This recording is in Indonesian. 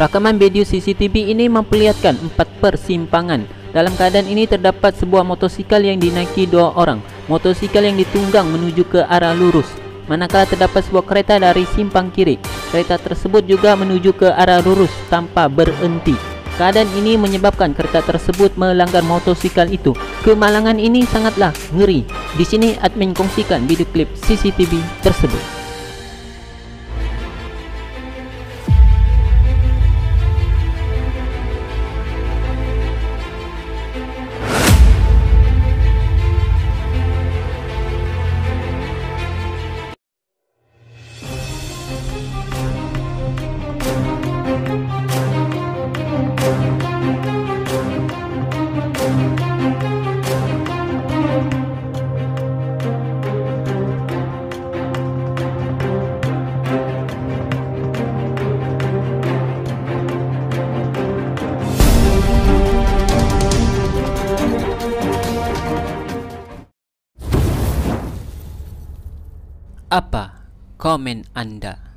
Rakaman video CCTV ini memperlihatkan empat persimpangan. Dalam keadaan ini terdapat sebuah motosikal yang dinaiki dua orang. Motosikal yang ditunggang menuju ke arah lurus. Manakala terdapat sebuah kereta dari simpang kiri. Kereta tersebut juga menuju ke arah lurus tanpa berhenti. Keadaan ini menyebabkan kereta tersebut melanggar motosikal itu. Kemalangan ini sangatlah ngeri. Di sini admin kongsikan video klip CCTV tersebut. Apa komen Anda?